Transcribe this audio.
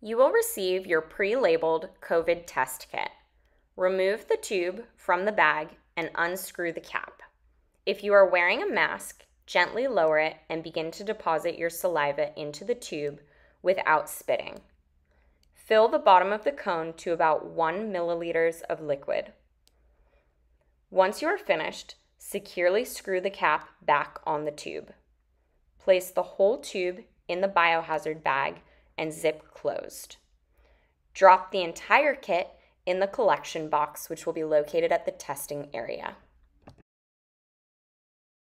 You will receive your pre labeled COVID test kit. Remove the tube from the bag and unscrew the cap. If you are wearing a mask, gently lower it and begin to deposit your saliva into the tube without spitting. Fill the bottom of the cone to about 1 milliliters of liquid. Once you are finished, securely screw the cap back on the tube. Place the whole tube in the biohazard bag and zip closed. Drop the entire kit in the collection box, which will be located at the testing area.